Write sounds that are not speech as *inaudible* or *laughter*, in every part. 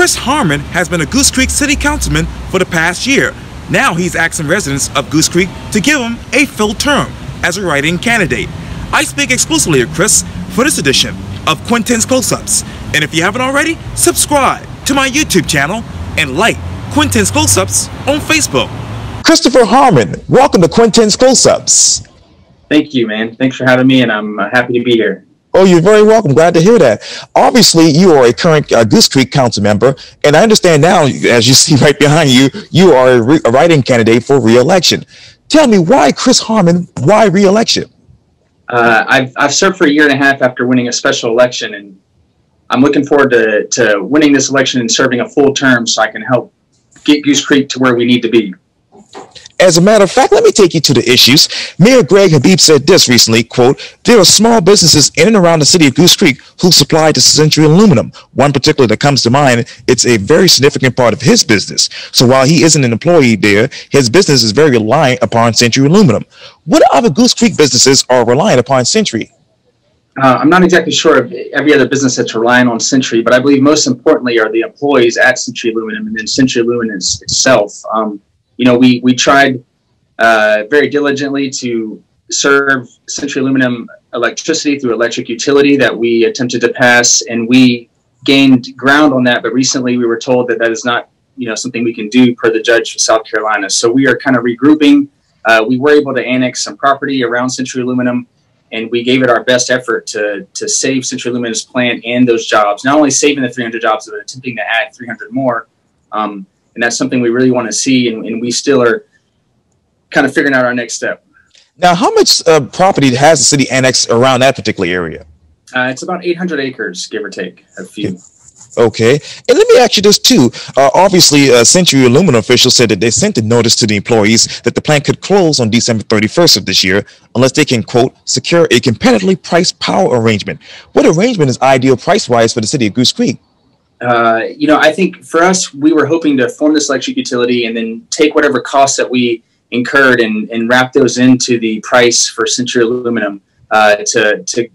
Chris Harmon has been a Goose Creek City Councilman for the past year. Now he's asking residents of Goose Creek to give him a full term as a writing candidate. I speak exclusively with Chris for this edition of Quintin's Close-Ups. And if you haven't already, subscribe to my YouTube channel and like Quintin's Close-Ups on Facebook. Christopher Harmon, welcome to Quintin's Close-Ups. Thank you, man. Thanks for having me, and I'm uh, happy to be here. Oh, you're very welcome. Glad to hear that. Obviously, you are a current uh, Goose Creek Council member, and I understand now, as you *laughs* see right behind you, you are a, re- a writing candidate for re-election. Tell me why Chris Harmon? Why re-election? Uh, I've I've served for a year and a half after winning a special election, and I'm looking forward to to winning this election and serving a full term, so I can help get Goose Creek to where we need to be. As a matter of fact, let me take you to the issues. Mayor Greg Habib said this recently, quote, there are small businesses in and around the city of Goose Creek who supply to Century Aluminum. One particular that comes to mind, it's a very significant part of his business. So while he isn't an employee there, his business is very reliant upon Century Aluminum. What other Goose Creek businesses are reliant upon Century? Uh, I'm not exactly sure of every other business that's relying on Century, but I believe most importantly are the employees at Century Aluminum and then Century Aluminum itself. Um, you know, we we tried uh, very diligently to serve Century Aluminum electricity through electric utility that we attempted to pass, and we gained ground on that. But recently, we were told that that is not, you know, something we can do per the judge for South Carolina. So we are kind of regrouping. Uh, we were able to annex some property around Century Aluminum, and we gave it our best effort to to save Century Aluminum's plant and those jobs. Not only saving the 300 jobs, but attempting to add 300 more. Um, and that's something we really want to see. And, and, we still are kind of figuring out our next step. Now, how much uh, property has the city annexed around that particular area? Uh, it's about 800 acres, give or take a few. Okay. And let me ask you this too. Uh, obviously, uh, Century Aluminum officials said that they sent a notice to the employees that the plant could close on December 31st of this year unless they can, quote, secure a competitively priced power arrangement. What arrangement is ideal price wise for the city of Goose Creek? Uh, you know, I think for us, we were hoping to form this electric utility and then take whatever costs that we incurred and, and wrap those into the price for Century Aluminum uh, to, to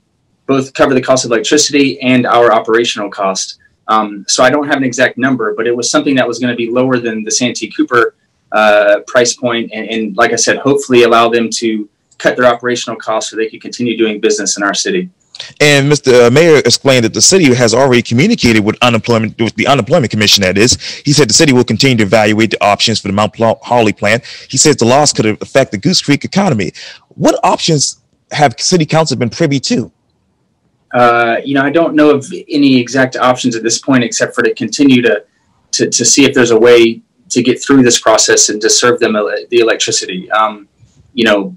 both cover the cost of electricity and our operational cost. Um, so I don't have an exact number, but it was something that was going to be lower than the Santee Cooper uh, price point, and, and like I said, hopefully allow them to cut their operational costs so they could continue doing business in our city. And Mr. Mayor explained that the city has already communicated with unemployment with the unemployment commission. That is, he said the city will continue to evaluate the options for the Mount Holly plant. He says the loss could affect the Goose Creek economy. What options have city council been privy to? Uh, you know, I don't know of any exact options at this point, except for to continue to, to, to see if there's a way to get through this process and to serve them the electricity. Um, you know,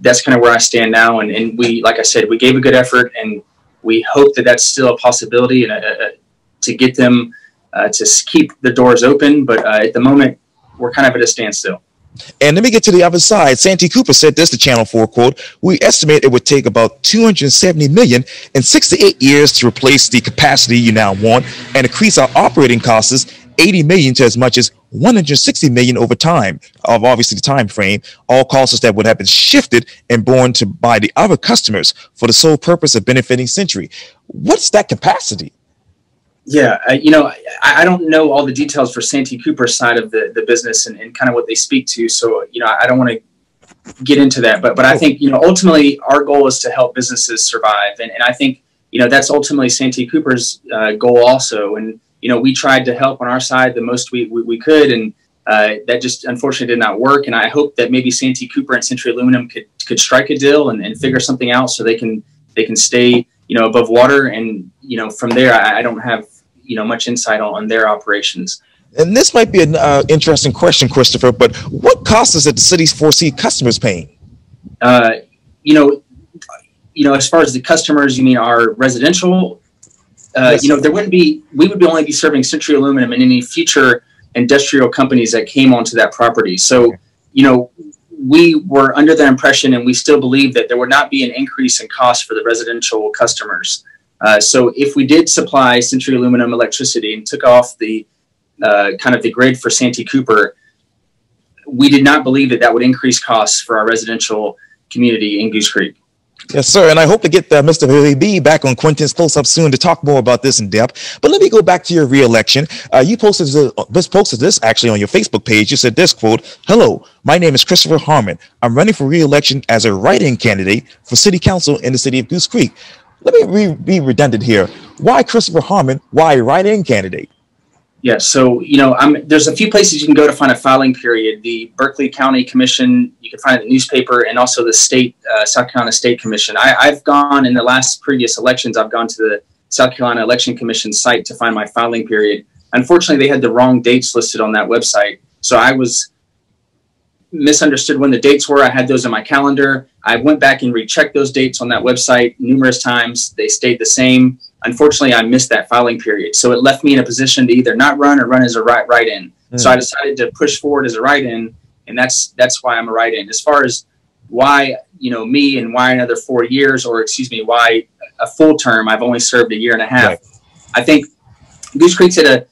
that's kind of where I stand now. And, and we, like I said, we gave a good effort and we hope that that's still a possibility and uh, uh to get them uh, to keep the doors open. But uh, at the moment, we're kind of at a standstill. And let me get to the other side. Santee Cooper said this to Channel 4, quote, we estimate it would take about 270 million in six to eight years to replace the capacity you now want and increase our operating costs 80 million to as much as 160 million over time of obviously the time frame all costs that would have been shifted and borne to by the other customers for the sole purpose of benefiting century. What's that capacity? Yeah uh, you know I, I, don't know all the details for santee cooper's side of the, the business and, and kind of what they speak to so you know i don't want to get into that but but i think you know ultimately our goal is to help businesses survive and, and i think you know that's ultimately santee cooper's uh, goal also and you know, we tried to help on our side the most we, we, we could, and uh, that just unfortunately did not work. And I hope that maybe Santee Cooper and Century Aluminum could could strike a deal and, and figure something out so they can they can stay you know above water. And you know, from there, I, I don't have you know much insight on, on their operations. And this might be an uh, interesting question, Christopher. But what costs is that the city's foresee customers paying? Uh, you know, you know, as far as the customers, you mean our residential uh, yes. you know, there wouldn't be, we would only be serving Century Aluminum and any future industrial companies that came onto that property. So, you know, we were under the impression, and we still believe that there would not be an increase in cost for the residential customers. Uh, so, if we did supply Century Aluminum electricity and took off the uh, kind of the grid for Santee Cooper, we did not believe that that would increase costs for our residential community in Goose Creek. Yes, sir. And I hope to get uh, Mr. B back on Quintin's Close Up soon to talk more about this in depth. But let me go back to your reelection. Uh, you posted this, posted this actually on your Facebook page. You said this quote, Hello, my name is Christopher Harmon. I'm running for reelection as a write-in candidate for city council in the city of Goose Creek. Let me re- be redundant here. Why Christopher Harmon? Why write-in candidate? Yeah, so you know, I'm, there's a few places you can go to find a filing period. The Berkeley County Commission, you can find it in the newspaper, and also the state uh, South Carolina State Commission. I, I've gone in the last previous elections. I've gone to the South Carolina Election Commission site to find my filing period. Unfortunately, they had the wrong dates listed on that website, so I was misunderstood when the dates were. I had those in my calendar. I went back and rechecked those dates on that website numerous times. They stayed the same. Unfortunately, I missed that filing period. So it left me in a position to either not run or run as a write, write in. Mm. So I decided to push forward as a write in. And that's, that's why I'm a write in. As far as why, you know, me and why another four years, or excuse me, why a full term, I've only served a year and a half. Right. I think Goose Creek's at a,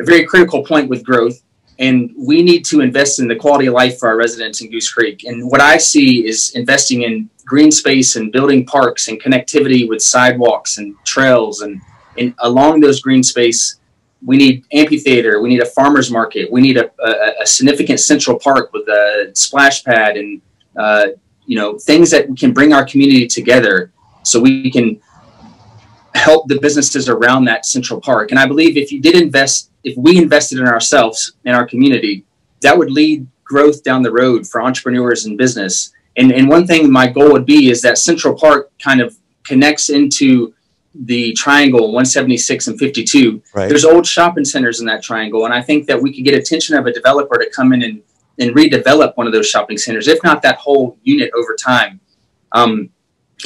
a very critical point with growth and we need to invest in the quality of life for our residents in Goose Creek. And what I see is investing in green space and building parks and connectivity with sidewalks and trails and, and along those green space. We need amphitheater. We need a farmers market. We need a, a, a significant central park with a splash pad and uh, you know things that can bring our community together, so we can help the businesses around that central park. And I believe if you did invest if we invested in ourselves in our community, that would lead growth down the road for entrepreneurs and business. And, and one thing my goal would be is that Central Park kind of connects into the triangle 176 and 52. Right. There's old shopping centers in that triangle. And I think that we could get attention of a developer to come in and, and redevelop one of those shopping centers, if not that whole unit over time. Um,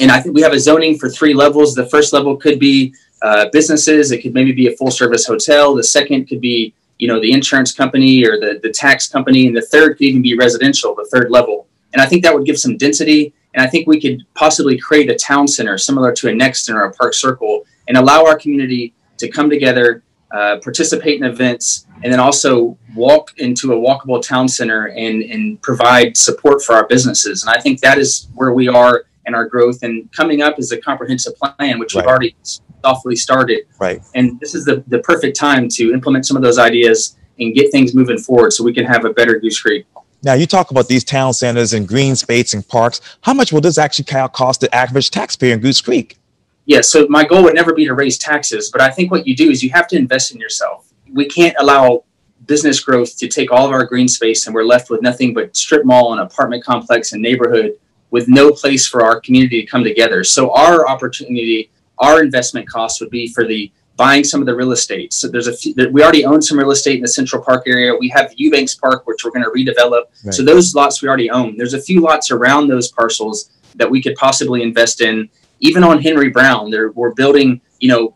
and I think we have a zoning for three levels. The first level could be uh, businesses. It could maybe be a full service hotel. The second could be, you know, the insurance company or the, the tax company. And the third could even be residential, the third level. And I think that would give some density. And I think we could possibly create a town center similar to a Nexton or a Park Circle and allow our community to come together, uh, participate in events, and then also walk into a walkable town center and, and provide support for our businesses. And I think that is where we are in our growth. And coming up is a comprehensive plan, which right. we've already softly started. Right. And this is the, the perfect time to implement some of those ideas and get things moving forward so we can have a better Goose Creek. Now, you talk about these town centers and green space and parks. How much will this actually cost the average taxpayer in Goose Creek? Yeah, so my goal would never be to raise taxes, but I think what you do is you have to invest in yourself. We can't allow business growth to take all of our green space and we're left with nothing but strip mall and apartment complex and neighborhood with no place for our community to come together. So our opportunity our investment cost would be for the buying some of the real estate. So there's a few, that we already own some real estate in the Central Park area. We have Eubanks Park, which we're going to redevelop. Right. So those lots we already own. There's a few lots around those parcels that we could possibly invest in. Even on Henry Brown, there we're building, you know,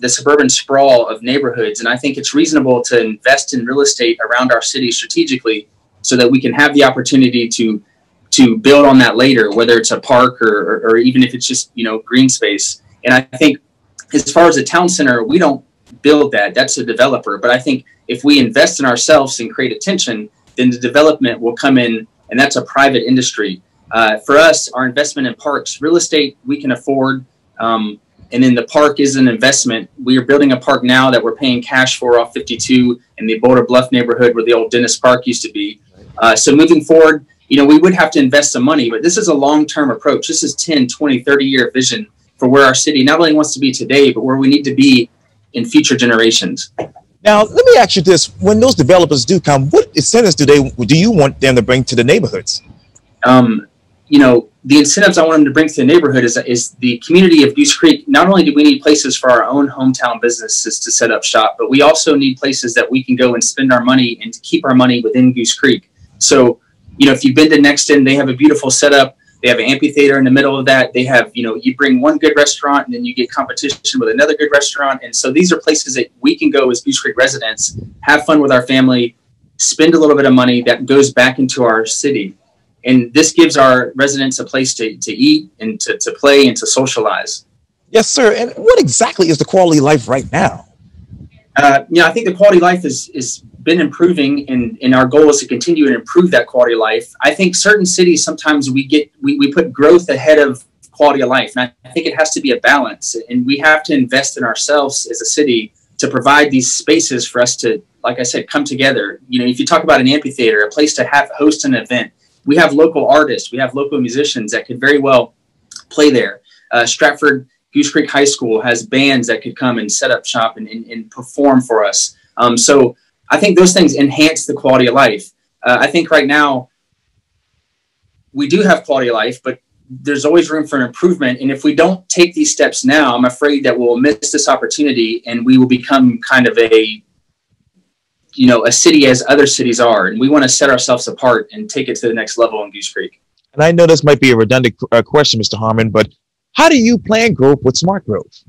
the suburban sprawl of neighborhoods, and I think it's reasonable to invest in real estate around our city strategically, so that we can have the opportunity to to build on that later, whether it's a park or, or, or even if it's just you know green space. And I think as far as a town center, we don't build that. That's a developer. But I think if we invest in ourselves and create attention, then the development will come in, and that's a private industry. Uh, for us, our investment in parks, real estate, we can afford. Um, and then the park is an investment. We are building a park now that we're paying cash for off 52 in the Boulder Bluff neighborhood where the old Dennis Park used to be. Uh, so moving forward, you know, we would have to invest some money, but this is a long-term approach. This is 10, 20, 30 year vision for where our city not only wants to be today, but where we need to be in future generations. Now, let me ask you this: When those developers do come, what incentives do they do you want them to bring to the neighborhoods? Um, you know, the incentives I want them to bring to the neighborhood is, is the community of Goose Creek. Not only do we need places for our own hometown businesses to set up shop, but we also need places that we can go and spend our money and to keep our money within Goose Creek. So, you know, if you've been to Nexton, they have a beautiful setup they have an amphitheater in the middle of that. They have, you know, you bring one good restaurant and then you get competition with another good restaurant. And so these are places that we can go as Goose Creek residents, have fun with our family, spend a little bit of money that goes back into our city. And this gives our residents a place to, to eat and to, to play and to socialize. Yes, sir. And what exactly is the quality of life right now? Uh, you know, I think the quality of life is is been improving and, and our goal is to continue and improve that quality of life. I think certain cities sometimes we get we, we put growth ahead of quality of life. And I think it has to be a balance. And we have to invest in ourselves as a city to provide these spaces for us to, like I said, come together. You know, if you talk about an amphitheater, a place to have host an event, we have local artists, we have local musicians that could very well play there. Uh, Stratford Goose Creek High School has bands that could come and set up shop and, and, and perform for us. Um, so I think those things enhance the quality of life. Uh, I think right now we do have quality of life, but there's always room for improvement. And if we don't take these steps now, I'm afraid that we'll miss this opportunity and we will become kind of a, you know, a city as other cities are. And we want to set ourselves apart and take it to the next level in Goose Creek. And I know this might be a redundant uh, question, Mr. Harmon, but how do you plan growth with smart growth?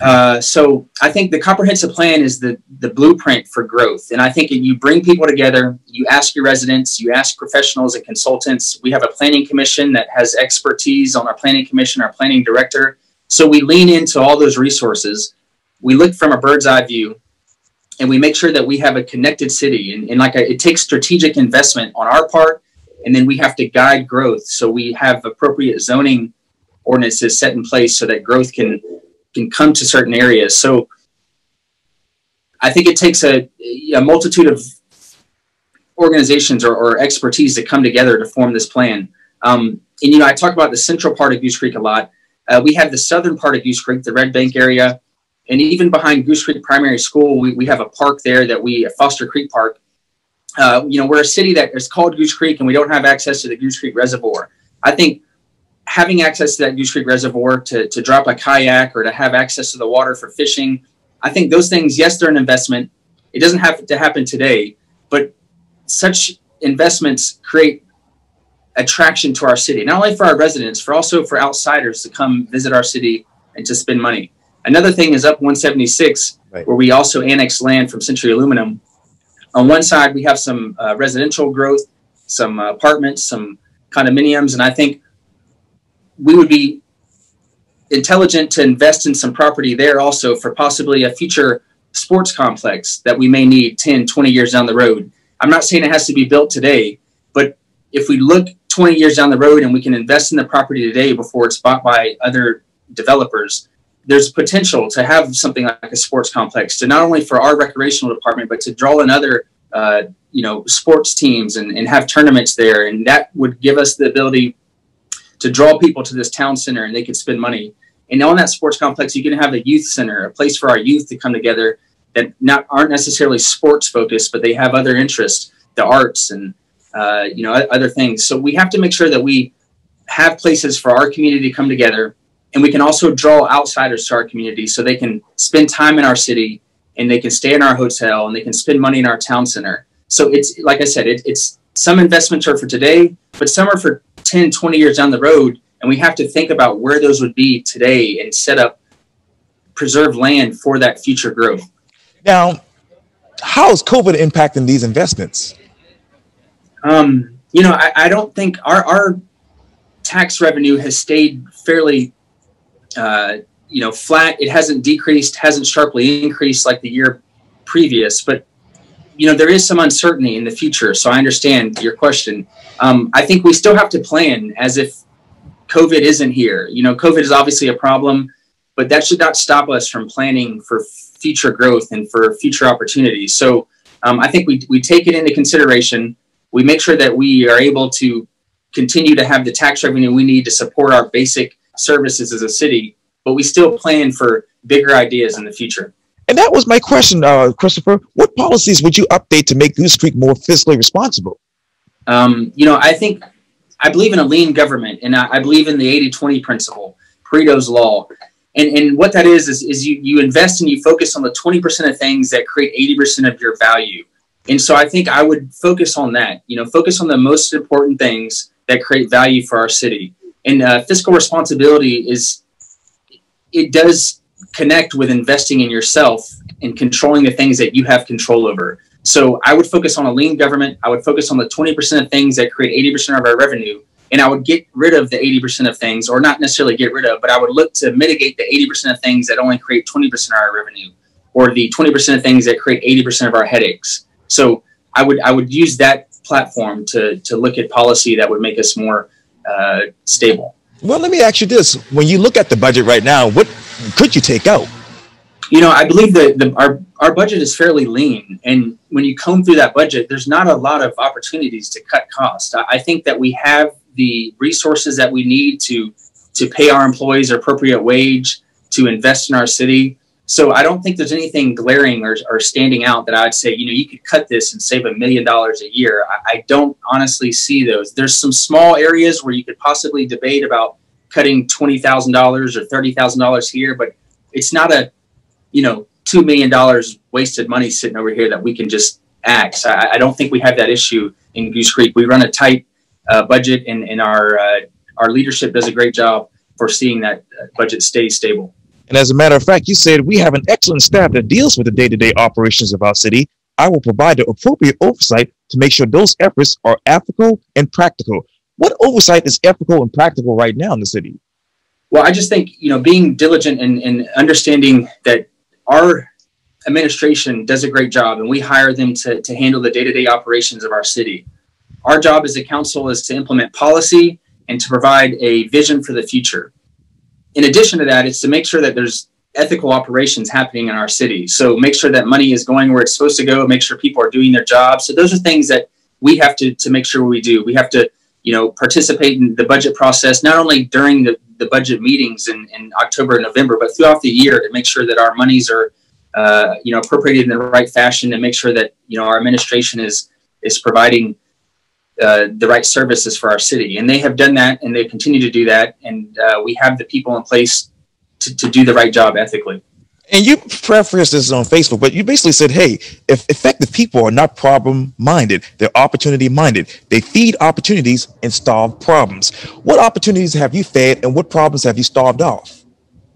Uh, so I think the comprehensive plan is the the blueprint for growth, and I think you bring people together. You ask your residents, you ask professionals and consultants. We have a planning commission that has expertise on our planning commission, our planning director. So we lean into all those resources. We look from a bird's eye view, and we make sure that we have a connected city. And, and like a, it takes strategic investment on our part, and then we have to guide growth. So we have appropriate zoning ordinances set in place so that growth can can come to certain areas. So I think it takes a, a multitude of organizations or, or, expertise to come together to form this plan. Um, and you know, I talk about the central part of Goose Creek a lot. Uh, we have the southern part of Goose Creek, the Red Bank area, and even behind Goose Creek Primary School, we, we have a park there that we Foster Creek Park. Uh, you know, we're a city that is called Goose Creek, and we don't have access to the Goose Creek Reservoir. I think having access to that Goose Creek Reservoir to, to drop a kayak or to have access to the water for fishing, I think those things, yes, they're an investment. It doesn't have to happen today, but such investments create attraction to our city, not only for our residents, for also for outsiders to come visit our city and to spend money. Another thing is up 176, right. where we also annex land from Century Aluminum. On one side, we have some uh, residential growth, some uh, apartments, some condominiums, and I think we would be intelligent to invest in some property there also for possibly a future sports complex that we may need 10, 20 years down the road. I'm not saying it has to be built today, but if we look 20 years down the road and we can invest in the property today before it's bought by other developers, there's potential to have something like a sports complex to not only for our recreational department, but to draw in other, uh, you know, sports teams and, and have tournaments there. And that would give us the ability to draw people to this town center and they could spend money. And on that sports complex, you can have a youth center, a place for our youth to come together that not aren't necessarily sports focused, but they have other interests, the arts and uh, you know other things. So we have to make sure that we have places for our community to come together, and we can also draw outsiders to our community so they can spend time in our city and they can stay in our hotel and they can spend money in our town center. So it's like I said, it, it's some investments are for today, but some are for 10, 20 years down the road. And we have to think about where those would be today and set up, preserve land for that future growth. Now, how is COVID impacting these investments? Um, you know, I, I, don't think our, our tax revenue has stayed fairly, uh, you know, flat. It hasn't decreased, hasn't sharply increased like the year previous, but you know, there is some uncertainty in the future. So I understand your question. Um, I think we still have to plan as if COVID isn't here. You know, COVID is obviously a problem, but that should not stop us from planning for future growth and for future opportunities. So um, I think we, we take it into consideration. We make sure that we are able to continue to have the tax revenue we need to support our basic services as a city, but we still plan for bigger ideas in the future. And that was my question, uh, Christopher. What policies would you update to make Goose Creek more fiscally responsible? Um, you know, I think I believe in a lean government, and I, I believe in the 80-20 principle, Pareto's law. And, and what that is, is, is you, you invest and you focus on the 20% of things that create 80% of your value. And so I think I would focus on that, you know, focus on the most important things that create value for our city. And uh, fiscal responsibility is, it does connect with investing in yourself and controlling the things that you have control over. So I would focus on a lean government. I would focus on the 20% of things that create 80% of our revenue. And I would get rid of the 80% of things, or not necessarily get rid of, but I would look to mitigate the 80% of things that only create 20% of our revenue, or the 20% of things that create 80% of our headaches. So I would I would use that platform to to look at policy that would make us more uh, stable. Well, let me ask you this: When you look at the budget right now, what could you take out? You know, I believe that the, our our budget is fairly lean, and when you comb through that budget, there's not a lot of opportunities to cut costs. I, I think that we have the resources that we need to to pay our employees appropriate wage, to invest in our city. So I don't think there's anything glaring or, or standing out that I'd say, you know, you could cut this and save a million dollars a year. I, I don't honestly see those. There's some small areas where you could possibly debate about cutting twenty thousand dollars or thirty thousand dollars here, but it's not a, you know, two million dollars wasted money sitting over here that we can just axe. I, I, don't think we have that issue in Goose Creek. We run a tight uh, budget, and, and our uh, our leadership does a great job for seeing that uh, budget stay stable. And as a matter of fact, you said we have an excellent staff that deals with the day-to-day operations of our city. I will provide the appropriate oversight to make sure those efforts are ethical and practical. What oversight is ethical and practical right now in the city? Well, I just think you know being diligent and, and understanding that our administration does a great job, and we hire them to, to handle the day-to-day operations of our city. Our job as a council is to implement policy and to provide a vision for the future in addition to that, it's to make sure that there's ethical operations happening in our city. So make sure that money is going where it's supposed to go, make sure people are doing their jobs. So those are things that we have to, to make sure we do. We have to, you know, participate in the budget process, not only during the, the budget meetings in, in October and November, but throughout the year to make sure that our monies are, uh, you know, appropriated in the right fashion and make sure that, you know, our administration is, is providing uh, the right services for our city. And they have done that and they continue to do that. And uh, we have the people in place to, to do the right job ethically. And you prefaced this on Facebook, but you basically said, hey, if effective people are not problem minded, they're opportunity minded. They feed opportunities and starve problems. What opportunities have you fed and what problems have you starved off?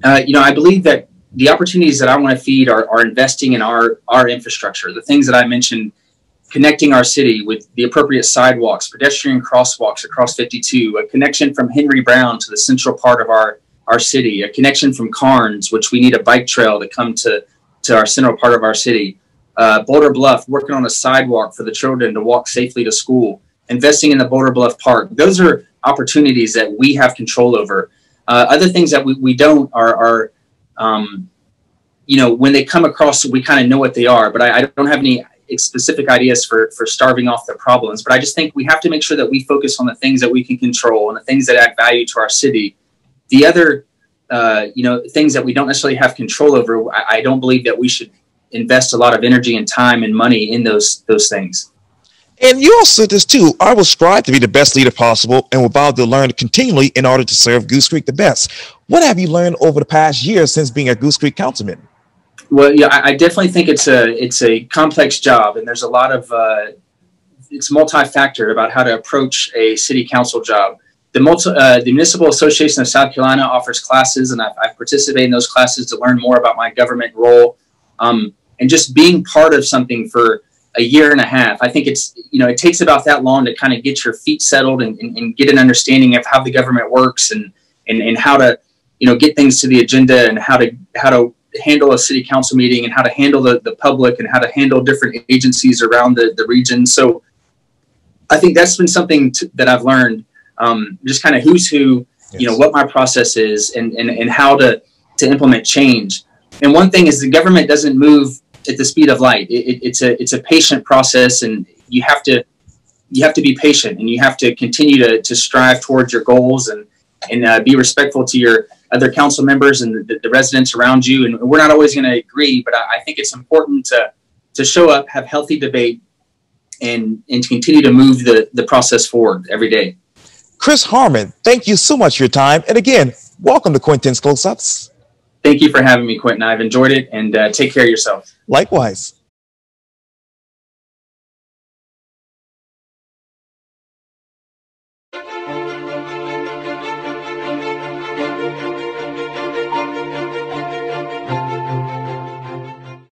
Uh, you know, I believe that the opportunities that I want to feed are, are investing in our, our infrastructure, the things that I mentioned connecting our city with the appropriate sidewalks, pedestrian crosswalks across 52, a connection from Henry Brown to the central part of our, our city, a connection from Carnes, which we need a bike trail to come to, to our central part of our city, uh, Boulder Bluff, working on a sidewalk for the children to walk safely to school, investing in the Boulder Bluff Park. Those are opportunities that we have control over. Uh, other things that we, we don't are, are um, you know, when they come across, we kind of know what they are, but I, I don't have any specific ideas for for starving off the problems. But I just think we have to make sure that we focus on the things that we can control and the things that add value to our city. The other, uh, you know, things that we don't necessarily have control over, I, I don't believe that we should invest a lot of energy and time and money in those those things. And you also said this too. I will strive to be the best leader possible and will vow to learn continually in order to serve Goose Creek the best. What have you learned over the past year since being a Goose Creek councilman? Well, yeah, I, definitely think it's a it's a complex job, and there's a lot of uh, it's multi-factor about how to approach a city council job. The, multi, uh, the Municipal Association of South Carolina offers classes, and I've, I've, participated in those classes to learn more about my government role. Um, and just being part of something for a year and a half, I think it's you know it takes about that long to kind of get your feet settled and, and, and get an understanding of how the government works and, and and how to you know get things to the agenda and how to how to handle a city council meeting and how to handle the, the public and how to handle different agencies around the, the region. So I think that's been something to, that I've learned, um, just kind of who's who, yes. you know, what my process is and, and, and how to, to implement change. And one thing is the government doesn't move at the speed of light. It, it, it's a, it's a patient process and you have to, you have to be patient and you have to continue to, to strive towards your goals and, and uh, be respectful to your, other council members and the, the residents around you. And we're not always going to agree, but I, I, think it's important to to show up, have healthy debate, and and to continue to move the the process forward every day. Chris Harmon, thank you so much for your time, and again, welcome to Quintin's Close Ups. Thank you for having me, Quentin. I've enjoyed it, and uh, take care of yourself. Likewise.